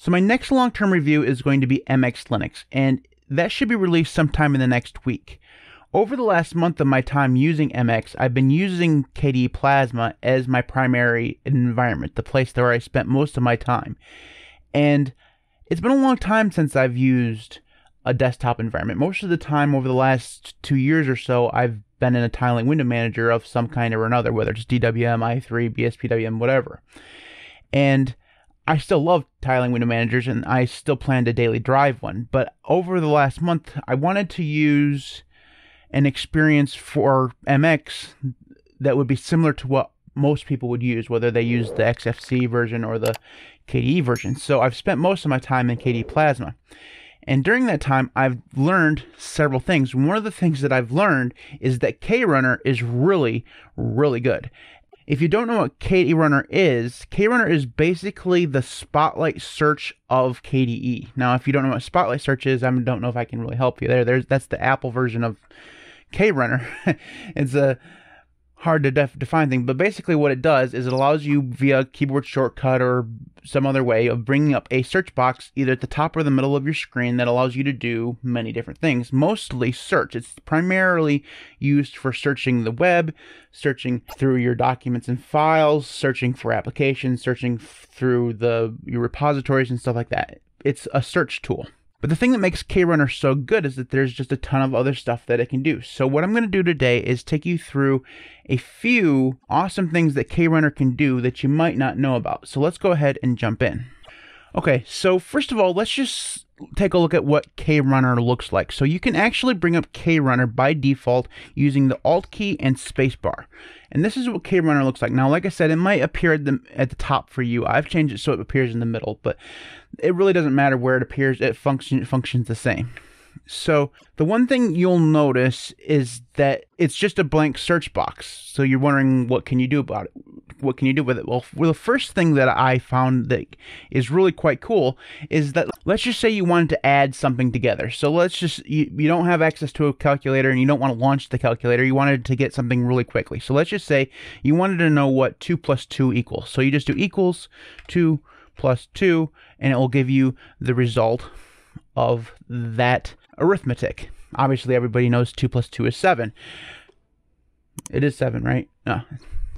So my next long-term review is going to be MX Linux, and that should be released sometime in the next week. Over the last month of my time using MX, I've been using KDE Plasma as my primary environment, the place where I spent most of my time. And it's been a long time since I've used a desktop environment. Most of the time over the last two years or so, I've been in a tiling window manager of some kind or another, whether it's DWM, i3, BSPWM, whatever. And I still love tiling window managers and I still plan to daily drive one. But over the last month, I wanted to use an experience for MX that would be similar to what most people would use, whether they use the XFCE version or the KDE version. So I've spent most of my time in KDE Plasma. And during that time, I've learned several things. One of the things that I've learned is that KRunner is really, really good. If you don't know what KRunner is, KRunner is basically the Spotlight search of KDE. Now, if you don't know what Spotlight search is, I don't know if I can really help you there. There's that's the Apple version of KRunner. it's a hard to def- define thing, but basically what it does is it allows you via keyboard shortcut or some other way of bringing up a search box either at the top or the middle of your screen that allows you to do many different things, mostly search. It's primarily used for searching the web, searching through your documents and files, searching for applications, searching through the your repositories and stuff like that. It's a search tool. But the thing that makes KRunner so good is that there's just a ton of other stuff that it can do. So what I'm going to do today is take you through a few awesome things that KRunner can do that you might not know about. So let's go ahead and jump in. Okay, so first of all, let's just take a look at what KRunner looks like. So you can actually bring up KRunner by default using the Alt key and spacebar. And this is what KRunner looks like. Now, like I said, it might appear at the, at the top for you. I've changed it so it appears in the middle, but it really doesn't matter where it appears. It, function, it functions the same. So the one thing you'll notice is that it's just a blank search box. So you're wondering what can you do about it? What can you do with it? Well, well, the first thing that I found that is really quite cool is that let's just say you wanted to add something together. So let's just you, you don't have access to a calculator and you don't want to launch the calculator. You wanted to get something really quickly. So let's just say you wanted to know what two plus two equals. So you just do equals two plus two, and it will give you the result of that arithmetic. Obviously, everybody knows 2 plus 2 is 7. It is 7, right? No,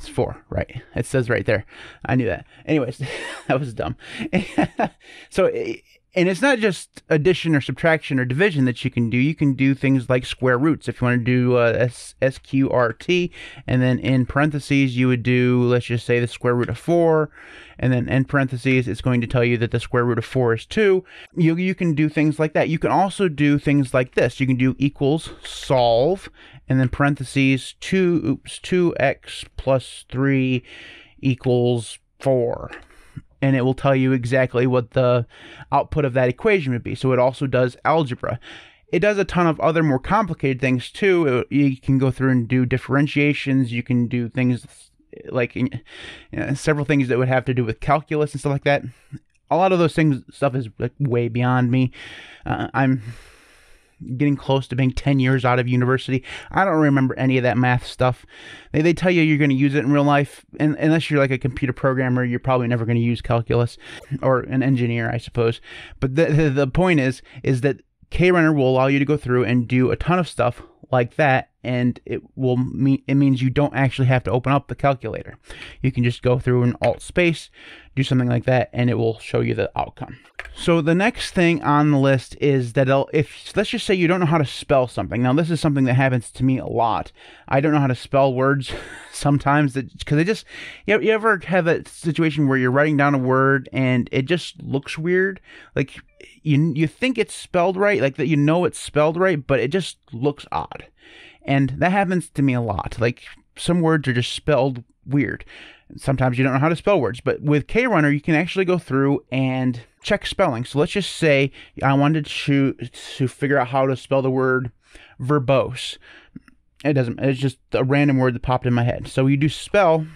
it's 4, right? It says right there. I knew that. Anyways, that was dumb. so, and it's not just addition or subtraction or division that you can do. You can do things like square roots. If you want to do uh, S- SQRT, and then in parentheses, you would do, let's just say, the square root of 4 and then in parentheses it's going to tell you that the square root of 4 is 2 you, you can do things like that you can also do things like this you can do equals solve and then parentheses 2 oops 2x plus 3 equals 4 and it will tell you exactly what the output of that equation would be so it also does algebra it does a ton of other more complicated things too. You can go through and do differentiations. You can do things like you know, several things that would have to do with calculus and stuff like that. A lot of those things stuff is like way beyond me. Uh, I'm getting close to being 10 years out of university. I don't remember any of that math stuff. They, they tell you you're going to use it in real life, and unless you're like a computer programmer, you're probably never going to use calculus or an engineer, I suppose. But the, the, the point is, is that KRunner will allow you to go through and do a ton of stuff like that and it will mean it means you don't actually have to open up the calculator. You can just go through an alt space, do something like that, and it will show you the outcome. So the next thing on the list is that if let's just say you don't know how to spell something. Now this is something that happens to me a lot. I don't know how to spell words sometimes because it just you, you ever have a situation where you're writing down a word and it just looks weird, like you you think it's spelled right, like that you know it's spelled right, but it just looks odd. And that happens to me a lot. Like some words are just spelled weird. Sometimes you don't know how to spell words, but with KRunner, you can actually go through and check spelling. So let's just say I wanted to, to figure out how to spell the word verbose. It doesn't, it's just a random word that popped in my head. So you do spell,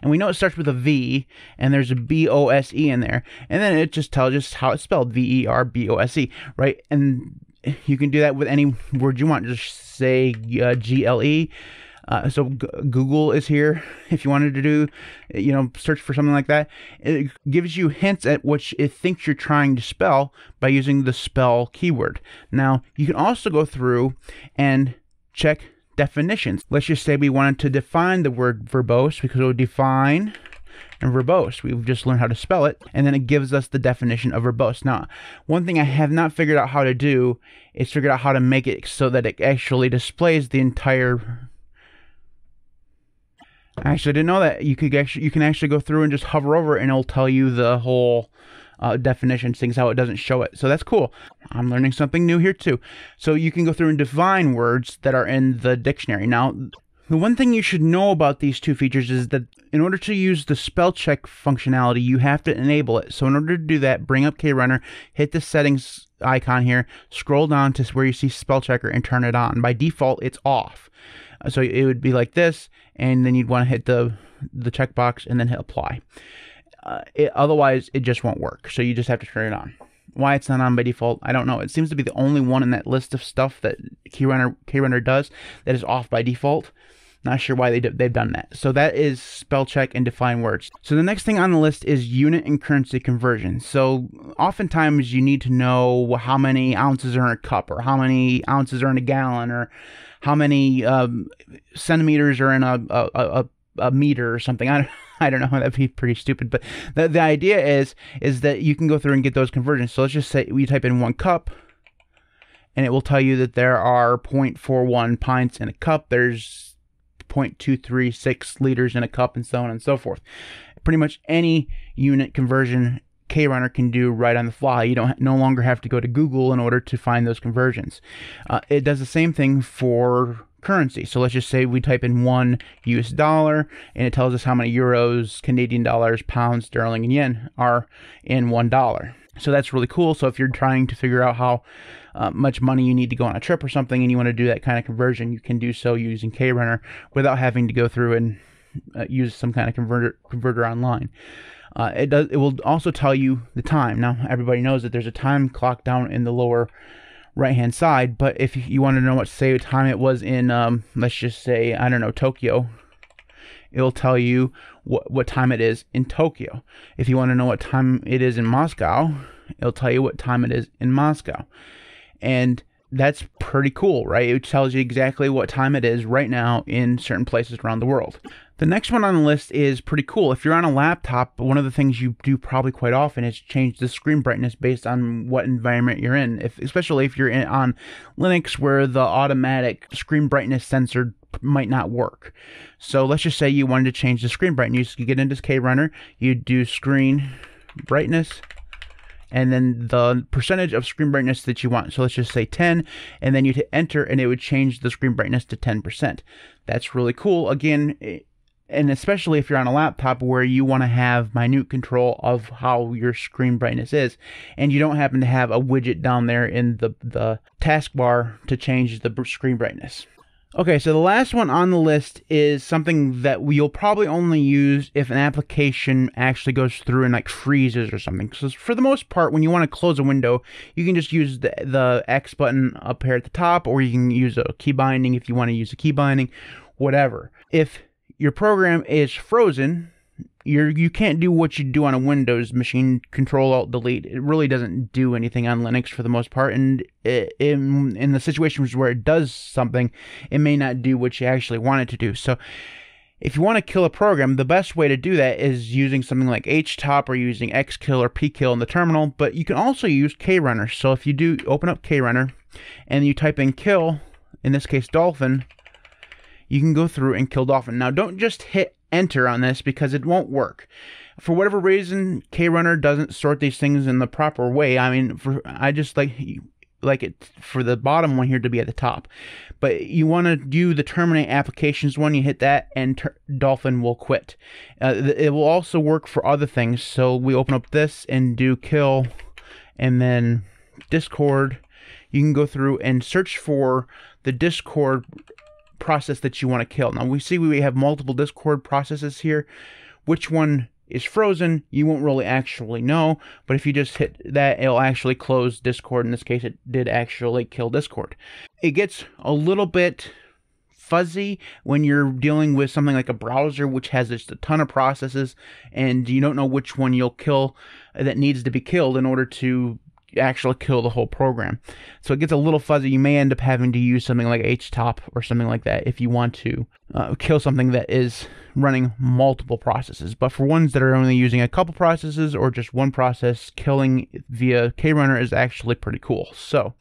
and we know it starts with a V, and there's a B O S E in there, and then it just tells us how it's spelled V E R B O S E, right? And you can do that with any word you want. Just say uh, G L E. Uh, so G- Google is here if you wanted to do, you know, search for something like that. It gives you hints at what it thinks you're trying to spell by using the spell keyword. Now, you can also go through and check definitions. Let's just say we wanted to define the word verbose because it would define and verbose. We've just learned how to spell it, and then it gives us the definition of verbose. Now, one thing I have not figured out how to do is figure out how to make it so that it actually displays the entire. I actually didn't know that you could actually you can actually go through and just hover over it and it'll tell you the whole uh, definitions, things how it doesn't show it. So that's cool. I'm learning something new here too. So you can go through and define words that are in the dictionary. Now, the one thing you should know about these two features is that in order to use the spell check functionality, you have to enable it. So in order to do that, bring up KRunner, hit the settings icon here, scroll down to where you see spell checker and turn it on. By default, it's off. Uh, so it would be like this, and then you'd want to hit the the checkbox and then hit apply. Uh, it, otherwise, it just won't work. So you just have to turn it on. Why it's not on by default, I don't know. It seems to be the only one in that list of stuff that KRunner KRunner does that is off by default. Not sure why they do, they've done that. So that is spell check and define words. So the next thing on the list is unit and currency conversion. So oftentimes you need to know how many ounces are in a cup or how many ounces are in a gallon or how many um, centimeters are in a, a, a, a meter or something. I don't, I don't know. That'd be pretty stupid. But the, the idea is is that you can go through and get those conversions. So let's just say we type in one cup and it will tell you that there are 0.41 pints in a cup. There's 0.236 liters in a cup, and so on and so forth. Pretty much any unit conversion KRunner can do right on the fly. You don't no longer have to go to Google in order to find those conversions. Uh, it does the same thing for currency. So let's just say we type in one US dollar and it tells us how many euros, Canadian dollars, pounds, sterling, and yen are in one dollar. So that's really cool. So if you're trying to figure out how uh, much money you need to go on a trip or something and you want to do that kind of conversion, you can do so using KRunner without having to go through and uh, use some kind of converter converter online. Uh, it does. It will also tell you the time. Now everybody knows that there's a time clock down in the lower right hand side. But if you want to know what say time it was in, um, let's just say I don't know Tokyo, it'll tell you what what time it is in Tokyo. If you want to know what time it is in Moscow, it'll tell you what time it is in Moscow. And that's pretty cool, right? It tells you exactly what time it is right now in certain places around the world. The next one on the list is pretty cool. If you're on a laptop, one of the things you do probably quite often is change the screen brightness based on what environment you're in. If especially if you're in, on Linux where the automatic screen brightness sensor might not work. So let's just say you wanted to change the screen brightness. You get into KRunner, you do screen brightness and then the percentage of screen brightness that you want. So let's just say 10, and then you'd hit enter, and it would change the screen brightness to 10%. That's really cool. Again, eh, and especially if you're on a laptop where you want to have minute control of how your screen brightness is, and you don't happen to have a widget down there in the, the taskbar to change the screen brightness. Okay, so the last one on the list is something that we'll probably only use if an application actually goes through and like freezes or something. So for the most part, when you want to close a window, you can just use the, the X button up here at the top, or you can use a key binding if you want to use a key binding, whatever. If your program is frozen, you're you can't do what you do on a Windows machine. Control Alt Delete. It really doesn't do anything on Linux for the most part, and it, in in the situations where it does something, it may not do what you actually want it to do. So. If you want to kill a program, the best way to do that is using something like htop or using xkill or pkill in the terminal, but you can also use krunner. So if you do open up krunner and you type in kill, in this case dolphin, you can go through and kill dolphin. Now don't just hit enter on this because it won't work. For whatever reason, KRunner doesn't sort these things in the proper way. I mean, for I just like like it for the bottom one here to be at the top. But you want to do the terminate applications one, you hit that, and ter- Dolphin will quit. Uh, it will also work for other things. So we open up this and do kill, and then Discord. You can go through and search for the Discord process that you want to kill. Now we see we have multiple Discord processes here. Which one is frozen, you won't really actually know, but if you just hit that, it'll actually close Discord. In this case, it did actually kill Discord. It gets a little bit fuzzy when you're dealing with something like a browser which has just a ton of processes and you don't know which one you'll kill uh, that needs to be killed in order to actually kill the whole program. So it gets a little fuzzy. You may end up having to use something like htop or something like that if you want to uh, kill something that is running multiple processes. But for ones that are only using a couple processes or just one process, killing via KRunner is actually pretty cool. So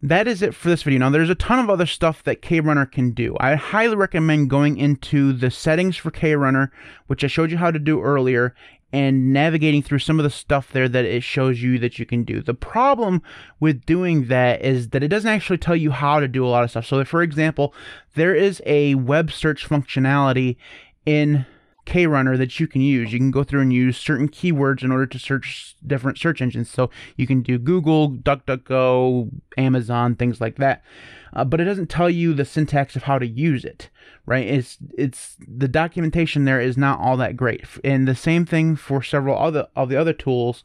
that is it for this video. Now, there's a ton of other stuff that KRunner can do. I highly recommend going into the settings for KRunner, which I showed you how to do earlier, and navigating through some of the stuff there that it shows you that you can do. The problem with doing that is that it doesn't actually tell you how to do a lot of stuff. So, for example, there is a web search functionality in KRunner that you can use. You can go through and use certain keywords in order to search different search engines. So you can do Google, DuckDuckGo, Amazon, things like that. Uh, but it doesn't tell you the syntax of how to use it, right? It's it's the documentation there is not all that great. And the same thing for several other of the other tools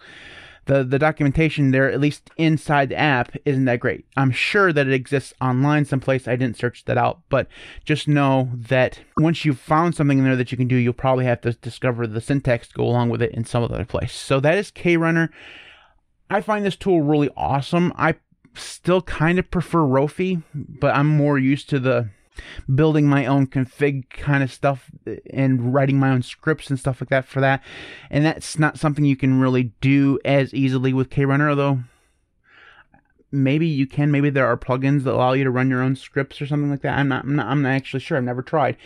the the documentation there, at least inside the app, isn't that great. I'm sure that it exists online someplace. I didn't search that out, but just know that once you've found something in there that you can do, you'll probably have to discover the syntax to go along with it in some other place. So that is KRunner. I find this tool really awesome. I still kind of prefer Rofi, but I'm more used to the building my own config kind of stuff eh, and writing my own scripts and stuff like that for that. And that's not something you can really do as easily with KRunner, although maybe you can. Maybe there are plugins that allow you to run your own scripts or something like that. I'm not. I'm not, I'm not actually sure. I've never tried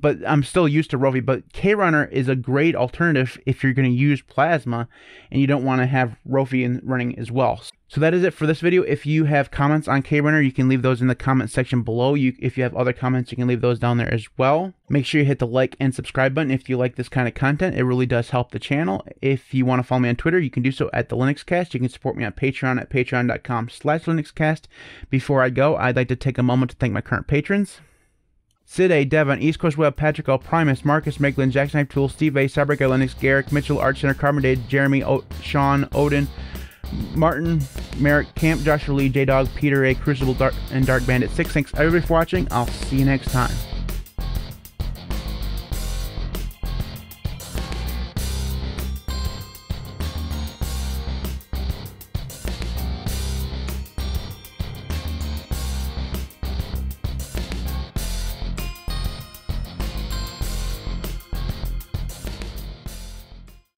but I'm still used to Rofi. But KRunner is a great alternative if you're going to use Plasma and you don't want to have Rofi in running as well. So that is it for this video. If you have comments on KRunner, you can leave those in the comment section below. You, if you have other comments, you can leave those down there as well. Make sure you hit the like and subscribe button if you like this kind of content. It really does help the channel. If you want to follow me on Twitter, you can do so at the LinuxCast. You can support me on Patreon at patreon.com slash LinuxCast. Before I go, I'd like to take a moment to thank my current patrons. Syd A, Devon, East Coast Web, Patrick L, Primus, Marcus, Maeglin, Jackson Knife Tool, Steve A, Cyber Guy Linux, Garrick, Mitchel, Art Center, carbondated, Jeremy, o- Shaun, Odin, Martin, Marek, Camp, Joshua Lee, JDawg, Peter A, Crucible, Dark, and Dark Bandit. Six thanks everybody for watching. I'll see you next time.